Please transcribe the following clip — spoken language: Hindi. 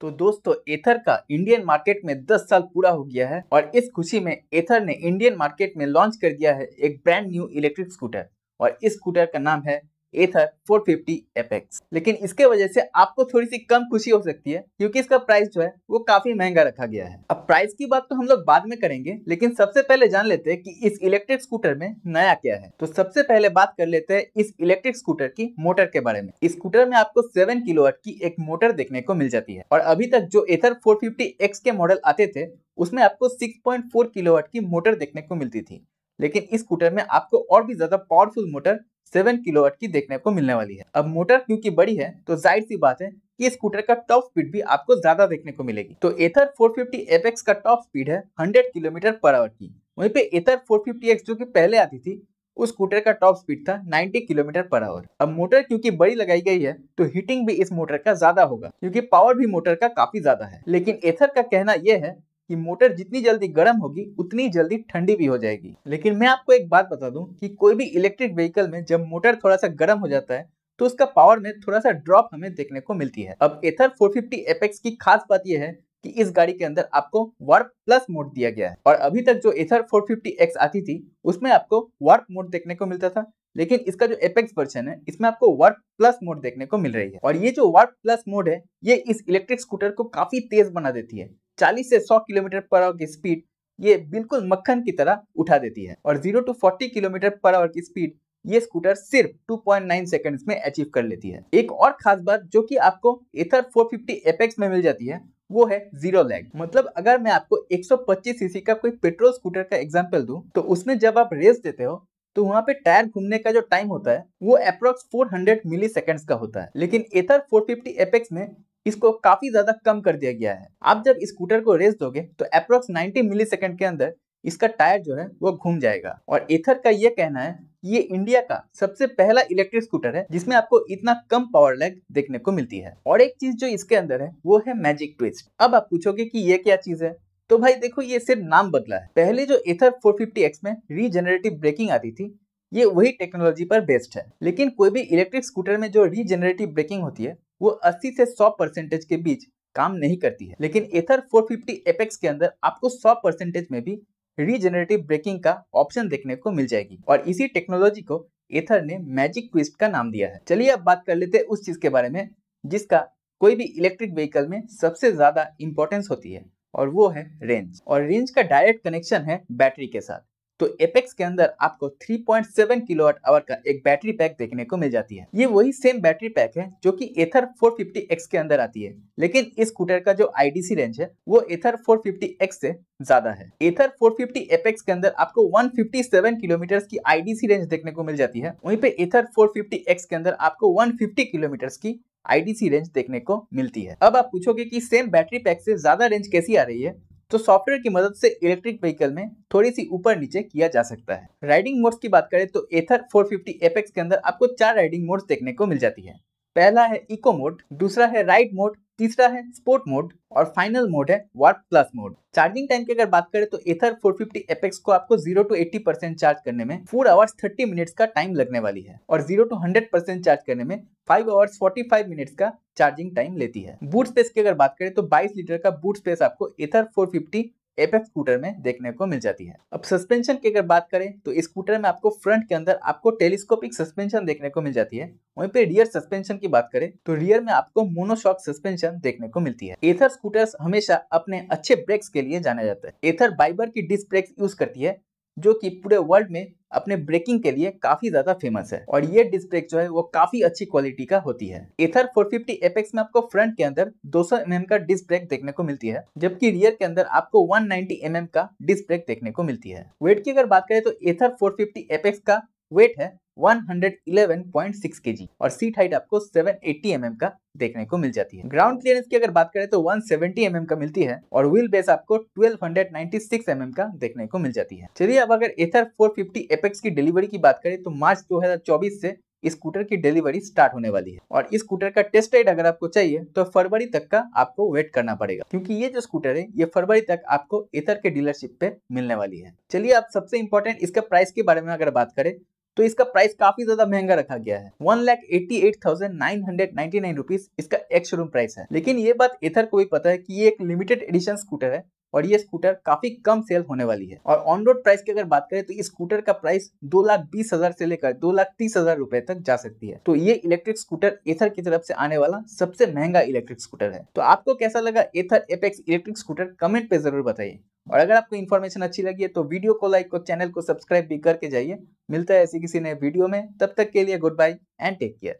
तो दोस्तों एथर का इंडियन मार्केट में 10 साल पूरा हो गया है और इस खुशी में एथर ने इंडियन मार्केट में लॉन्च कर दिया है एक ब्रांड न्यू इलेक्ट्रिक स्कूटर और इस स्कूटर का नाम है एथर 450 एपेक्स लेकिन इसके वजह से आपको थोड़ी सी कम खुशी हो सकती है, क्योंकि इसका प्राइस जो है, वो काफ़ी महँगा रखा गया है। अब प्राइस की बात तो हम लोग बाद में करेंगे, लेकिन सबसे पहले जान लेते हैं कि इस इलेक्ट्रिक स्कूटर में नया क्या है। तो सबसे पहले बात कर लेते हैं इस इलेक्ट्रिक स्कूटर की मोटर के बारे में। इस स्कूटर में आपको सेवन किलो की एक मोटर देखने को मिल जाती है। और अभी तक जो एथर फोर के मॉडल आते थे, उसमें आपको सिक्स पॉइंट की मोटर देखने को मिलती थी। लेकिन इस स्कूटर में आपको और भी ज़्यादा पावरफुल मोटर सेवन किलोवाट की देखने को मिलने वाली है। अब मोटर क्योंकि बड़ी है तो ज़ाहिर सी बात है कि स्कूटर का टॉप स्पीड भी आपको ज़्यादा देखने को मिलेगी। तो एथर 450 एपेक्स का टॉप स्पीड है 100 किलोमीटर पर आवर की। वहीं पे एथर 450X जो कि पहले आती थी, उस स्कूटर का टॉप स्पीड था 90 किलोमीटर पर आवर। अब मोटर क्योंकि बड़ी लगाई गई है तो हीटिंग भी इस मोटर का ज़्यादा होगा, क्योंकि पावर भी मोटर का काफ़ी ज़्यादा है। लेकिन एथर का कहना यह है कि मोटर जितनी जल्दी गर्म होगी, उतनी जल्दी ठंडी भी हो जाएगी। लेकिन मैं आपको एक बात बता दूँ कि कोई भी इलेक्ट्रिक व्हीकल में जब मोटर थोड़ा सा गर्म हो जाता है तो उसका पावर में थोड़ा सा ड्रॉप हमें देखने को मिलती है। अब एथर 450 एपेक्स की खास बात यह है कि इस गाड़ी के अंदर आपको वार्प प्लस मोड दिया गया है। और अभी तक जो एथर 450X आती थी, उसमें आपको वार्प मोड देखने को मिलता था, लेकिन इसका जो एपेक्स वर्जन है, इसमें आपको वार्प प्लस मोड देखने को मिल रही है। और ये जो वार्प प्लस मोड है, ये इस इलेक्ट्रिक स्कूटर को काफ़ी तेज बना देती है। 40 से 100 किलोमीटर पर आवर की स्पीड ये बिल्कुल मक्खन की तरह उठा देती है। और 0 टू 40 किलोमीटर पर आवर की स्पीड ये स्कूटर सिर्फ़ 2.9 सेकंड्स में अचीव कर लेती है। एक और खास बात जो कि आपको एथर 450 एपेक्स में मिल जाती है, वो है ज़ीरो लैग। मतलब अगर मैं आपको 125 सीसी का कोई पेट्रोल स्कूटर का एग्ज़ाम्पल दूँ तो उसमें जब आप रेस देते हो तो वहाँ पे टायर घूमने का जो टाइम होता है, वो अप्रोक्स 400 मिली का होता है। लेकिन एथर 450 एपेक्स में इसको काफ़ी ज़्यादा कम कर दिया गया है। आप जब स्कूटर को रेस दोगे तो अप्रोक्स 90 मिली के अंदर इसका टायर जो है, वो घूम जाएगा। और एथर का ये कहना है कि ये इंडिया का सबसे पहला इलेक्ट्रिक स्कूटर है, जिसमें आपको इतना कम पावर लैग देखने को मिलती है। और एक चीज़ जो इसके अंदर है, वो है मैजिक ट्विस्ट। अब आप पूछोगे कि ये क्या चीज़ है? तो भाई देखो, ये सिर्फ़ नाम बदला है। पहले जो एथर 450X में रीजेनरेटिव ब्रेकिंग आती थी, ये वही टेक्नोलॉजी पर बेस्ड है। लेकिन कोई भी इलेक्ट्रिक स्कूटर में जो रीजेनरेटिव ब्रेकिंग होती है वो 80 से 100 परसेंटेज के बीच काम नहीं करती है। लेकिन एथर 450 एपेक्स के अंदर आपको 100 परसेंटेज में भी रीजेनरेटिव ब्रेकिंग का ऑप्शन देखने को मिल जाएगी। और इसी टेक्नोलॉजी को एथर ने मैजिक ट्विस्ट का नाम दिया है। चलिए अब बात कर लेते हैं उस चीज़ के बारे में, जिसका कोई भी इलेक्ट्रिक व्हीकल में सबसे ज़्यादा इंपॉर्टेंस होती है, और वो है रेंज और रेंज का डायरेक्ट कनेक्शन है बैटरी के साथ। तो एपेक्स के अंदर आपको 3.7 किलोवाट आवर का एक बैटरी पैक देखने को मिल जाती है। ये वही सेम बैटरी पैक है जो कि एथर 450X के अंदर आती है। लेकिन इस स्कूटर का जो आईडीसी रेंज है, वो एथर 450X से ज़्यादा है। एथर 450 एपेक्स के अंदर आपको 157 किलोमीटर की आईडीसी रेंज देखने को मिल जाती है। वहीं पे एथर 450X के अंदर आपको 150 किलोमीटर की आईडीसी रेंज देखने को मिलती है। अब आप पूछोगे कि सेम बैटरी पैक से ज़्यादा रेंज कैसी आ रही है? तो सॉफ्टवेयर की मदद से इलेक्ट्रिक व्हीकल में थोड़ी सी ऊपर नीचे किया जा सकता है। राइडिंग मोड्स की बात करें तो एथर 450 एपेक्स के अंदर आपको चार राइडिंग मोड्स देखने को मिल जाती है। पहला है इको मोड दूसरा है राइड मोड तीसरा है स्पोर्ट मोड और फाइनल मोड है warp plus mode charging time की अगर बात करें तो एथर 450 एपेक्स को आपको 0 टू 80 परसेंट चार्ज करने में 4 आवर्स 30 मिनट्स का टाइम लगने वाली है और 0 टू 100 परसेंट चार्ज करने में 5 आवर्स 45 मिनट्स का चार्जिंग टाइम लेती है। बूट स्पेस की अगर बात करें तो 22 लीटर का बूट स्पेस आपको एथर 450 एपेक्स स्कूटर में देखने को मिल जाती है। अब सस्पेंशन की अगर बात करें तो इस स्कूटर में आपको फ्रंट के अंदर आपको टेलीस्कोपिक सस्पेंशन देखने को मिल जाती है। वहीं पे रियर सस्पेंशन की बात करें तो रियर में आपको मोनोशॉक सस्पेंशन देखने को मिलती है। एथर स्कूटर्स हमेशा अपने अच्छे ब्रेक्स के लिए जाना जाता है। एथर बाइबर की डिस्क ब्रेक्स यूज़ करती है। जो कि पूरे वर्ल्ड में अपने ब्रेकिंग के लिए काफ़ी ज़्यादा फ़ेमस है। और ये डिस्क ब्रेक जो है, वो काफ़ी अच्छी क्वालिटी का होती है। एथर 450 एपेक्स में आपको फ्रंट के अंदर 200 सौ mm का डिस्क ब्रेक देखने को मिलती है, जबकि रियर के अंदर आपको 190 एम mm का डिस्क ब्रेक देखने को मिलती है। वेट की अगर बात करें तो एथर 450 एपेक्स का वेट है 111.6 केजी और सीट हाइट आपको 780 mm का देखने को मिल जाती है। ग्राउंड क्लियरेंस की अगर बात करें तो 170 mm का मिलती है और व्हील बेस आपको 1296 mm का देखने को मिल जाती है। चलिए अब अगर एथर 450 एपेक्स की डिलीवरी की बात करें तो मार्च 2024 से स्कूटर की डिलीवरी स्टार्ट होने वाली है और इस स्कूटर का टेस्ट राइड अगर आपको चाहिए तो फरवरी तक का आपको वेट करना पड़ेगा क्योंकि ये जो स्कूटर है, ये फरवरी तक आपको एथर के डीलरशिप पे मिलने वाली है। चलिए आप सबसे इम्पोर्टेंट इसका प्राइस के बारे में अगर बात करें तो इसका प्राइस काफ़ी ज़्यादा महँगा रखा गया है। One lakh eighty eight thousand nine hundred ninety nine rupees इसका एक शोरूम प्राइस है। लेकिन ये बात एथर को भी पता है कि ये एक लिमिटेड एडिशन स्कूटर है और ये स्कूटर काफ़ी कम सेल होने वाली है। और ऑन रोड प्राइस की अगर बात करें तो इस स्कूटर का प्राइस दो लाख बीस हज़ार से लेकर दो लाख तीस हज़ार रुपए तक जा सकती है। तो ये इलेक्ट्रिक स्कूटर एथर की तरफ़ से आने वाला सबसे महँगा इलेक्ट्रिक स्कूटर है। तो आपको कैसा लगा Ather Apex electric scooter comment पे ज़रूर बताइए। और अगर आपको इन्फॉर्मेशन अच्छी लगी है तो वीडियो को लाइक और चैनल को सब्सक्राइब भी करके जाइए। मिलता है ऐसी किसी नए वीडियो में। तब तक के लिए goodbye and take care